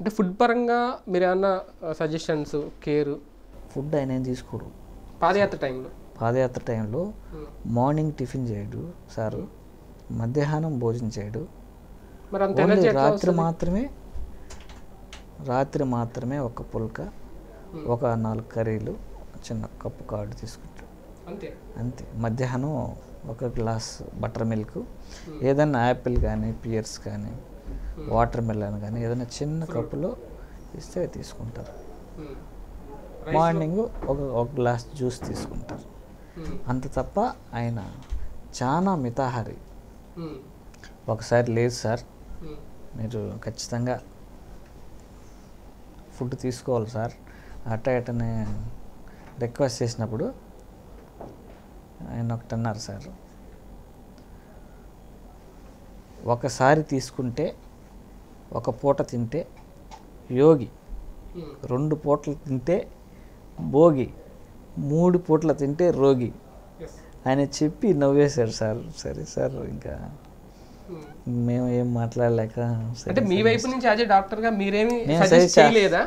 అంటే ఫుడ్ పరంగా మీరు ఏమన్నా సజెషన్స్ కేర్ ఫుడ్ ఆయన ఏం తీసుకోడు. పాదయాత్ర టైంలో? పాదయాత్ర టైంలో మార్నింగ్ టిఫిన్ చేయడు సారు. మధ్యాహ్నం భోజనం చేయడు. రాత్రి మాత్రమే రాత్రి మాత్రమే ఒక పుల్క ఒక నాలుగు కర్రీలు చిన్న కప్పు కార్డు తీసుకుంటాడు. అంతే? అంతే. మధ్యాహ్నం ఒక గ్లాస్ బటర్ మిల్క్ ఏదైనా యాపిల్ కానీ పియర్స్ కానీ వాటర్ మెలన్ కానీ ఏదైనా చిన్న కప్పులో ఇస్తే తీసుకుంటారు ఉమ్. మార్నింగ్ ఒక ఒక గ్లాస్ జ్యూస్ తీసుకుంటారు ఉమ్. అంత తప్ప ఆయన చాలా మితాహారి ఉమ్. ఒకసారి లేదు సార్. మీరు ఖచ్చితంగా ఫుడ్ తీసుకోవాలి సార్ అట్ట ఇటనే రిక్వెస్ట్ చేసినప్పుడు ఆయన ఒకటి అన్నారు సార్ ఒకసారి తీసుకుంటే ఒక పూట తింటే యోగి. రెండు పూటలు తింటే భోగి మూడు పూటలు తింటే రోగి. ఆయన చెప్పి నవ్వేశారు సార్ సరే సార్ ఇంకా ఉమ్. మేము ఏం మాట్లాడలేక అంటే మీ వైపు నుంచి యాజ్ డాక్టర్గా మీరేమి. చేయలేదా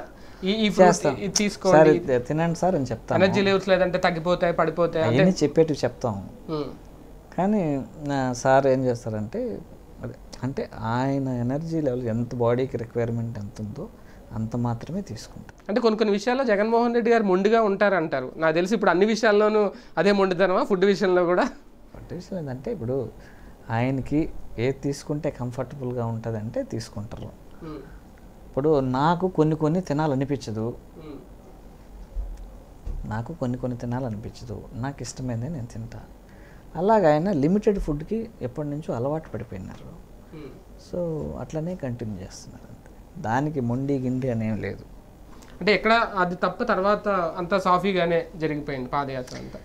తినండి సార్ అని చెప్తాను ఎనర్జీ లెవెల్స్ లేదంటే తగ్గిపోతాయి పడిపోతాయి అవన్నీ చెప్పేటివి చెప్తాం ఉమ్. కానీ నా సార్ ఏం చేస్తారంటే అదే. అంటే ఆయన ఎనర్జీ లెవెల్ ఎంత బాడీకి రిక్వైర్మెంట్ ఎంత ఉందో అంత మాత్రమే తీసుకుంటారు అంటే కొన్ని కొన్ని విషయాల్లో జగన్మోహన్ రెడ్డి గారు మొండిగా ఉంటారంటారు. నాకు తెలిసి ఇప్పుడు అన్ని విషయాల్లోనూ అదే మొండితనమా? ఫుడ్ విషయంలో కూడా? బట్ విషయం ఏంటంటే ఇప్పుడు ఆయనకి ఏది తీసుకుంటే కంఫర్టబుల్గా ఉంటుంది అంటే తీసుకుంటారు. ఇప్పుడు నాకు కొన్ని కొన్ని తినాలనిపించదు. నాకు కొన్ని కొన్ని తినాలనిపించదు. నాకు ఇష్టమైంది నేను తింటా. అలాగ ఆయన లిమిటెడ్ ఫుడ్కి ఎప్పటి నుంచో అలవాటు పడిపోయినారు. సో అట్లనే కంటిన్యూ చేస్తున్నారు అంతే. దానికి మొండి గిండి అనేం లేదు. అంటే ఎక్కడ అది తప్ప తర్వాత అంతా సాఫీగానే జరిగిపోయింది పాదయాత్ర అంతా.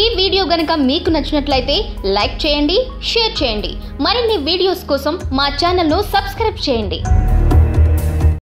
ఈ వీడియో గనుక మీకు నచ్చినట్లయితే లైక్ చేయండి షేర్ చేయండి. మరిన్ని వీడియోస్ కోసం మా ఛానల్ను సబ్స్క్రైబ్ చేయండి.